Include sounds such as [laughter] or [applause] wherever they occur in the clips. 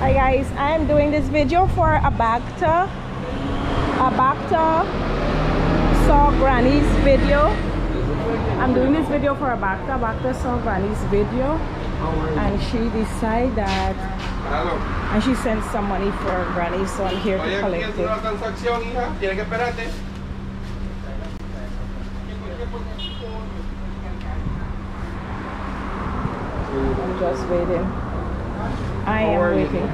Hi guys, I am doing this video for Abagta. Abagta saw Granny's video. I'm doing this video for Abagta. Abagta saw Granny's video and she decided that and she sent some money for Granny so I'm here to collect it. transacción, hija. Tienes que esperarte. I'm just waiting. I am you? waiting.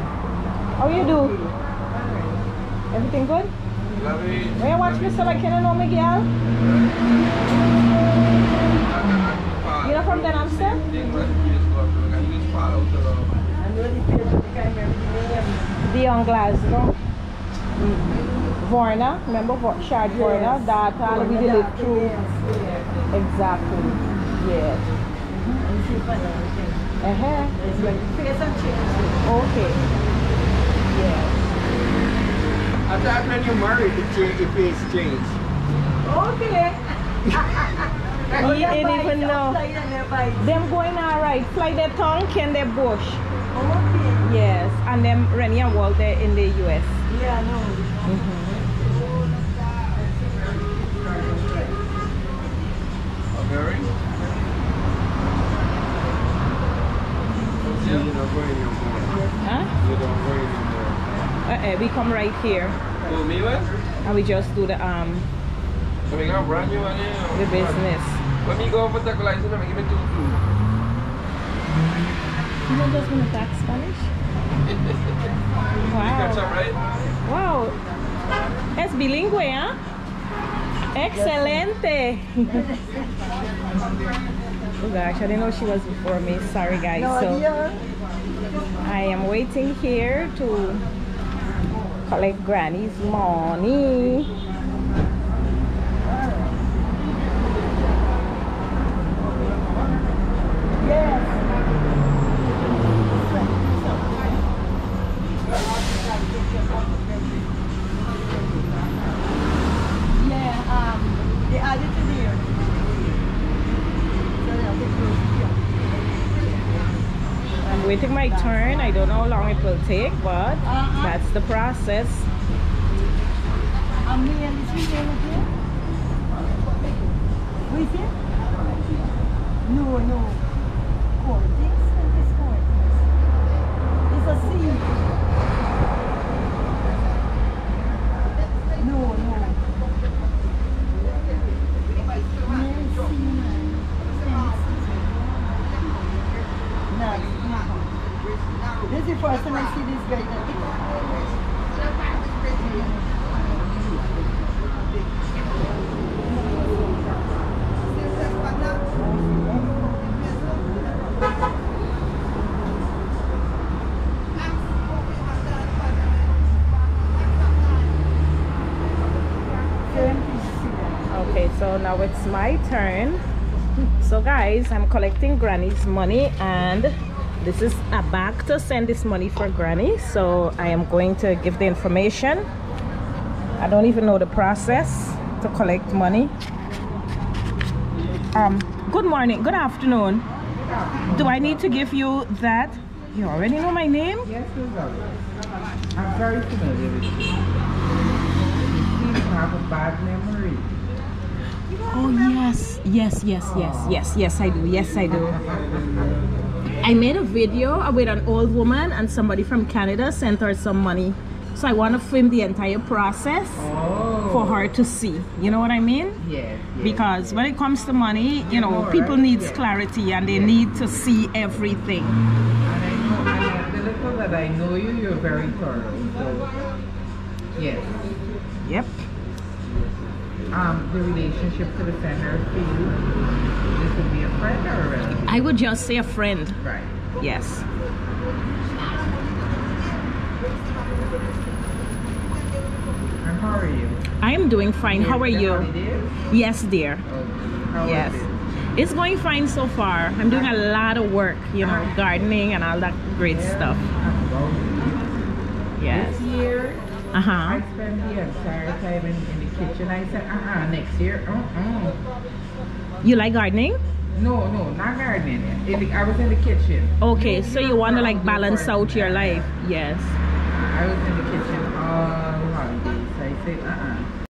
How you do? Everything good? May I watch Mr. You know Miguel? You know from the Amsterdam? Dion Glasgow. Vorna, remember Shard Vorna? That uh, we did it through. Exactly. Yes. Uh-huh. Okay. Yes. I thought when you married, it change, it face change. Okay. [laughs] He didn't even know. Okay. Them going alright. Fly their tongue, can their bush. Okay. Yes. And them Rennie and Walter in the US. Yeah, no. Married? Mm-hmm. So you don't go anymore. Huh? You don't go anymore. Uh-uh, we come right here. Me what? And we just do the um So we got brand new one here. the business. When me go for the license, I'm give me two two. You don't just want to talk Spanish? [laughs] You catch Wow. up, right? Wow. Es bilingüe, ¿ah? Excelente. [laughs] gosh, I didn't know she was before me. Sorry guys. No so idea. I am waiting here to collect Granny's money. Yeah, um, they added to there. So they'll get close here. I'm waiting my turn. I don't know how long it will take, but Uh-huh. that's the process. And me and this weekend again? What is it? No, no. Cortex? Cortex? It's a. No, no. Yeah, seed, man. No, no. This is the first time I see this guy. Okay, so now it's my turn. So guys, I'm collecting Granny's money and this is a bag to send this money for Granny. So I am going to give the information. I don't even know the process to collect money. Um, good morning, good afternoon. Do I need to give you that? You already know my name? Yes, I'm very familiar with you. You have a bad memory. Oh yes, yes, yes, yes, yes, yes, I do. Yes, I do. I made a video with an old woman and somebody from Canada sent her some money. So I want to film the entire process Oh. for her to see. You know what I mean? Yes, yes. Because when it comes to money, you know, know, people right? needs Yeah. clarity and they need to see everything. And I know, and the little that I know you, you're very thorough. So, yes. Um, the relationship to the sender for you, this would be a friend or a relative? I would just say a friend. Right. Yes. And how are you? I am doing fine. How are you? Yes, dear. How Yes. it? It's going fine so far. I'm doing a lot of work, you know, gardening and all that great stuff. Yes. This year, Uh huh. I spent the entire time in, in the kitchen. I said, uh-uh, next year, uh-uh. You like gardening? No, no, not gardening. In the, I was in the kitchen. Okay, so you want to like balance out your life. Yes. I was in the kitchen all holidays. So I said, uh-uh.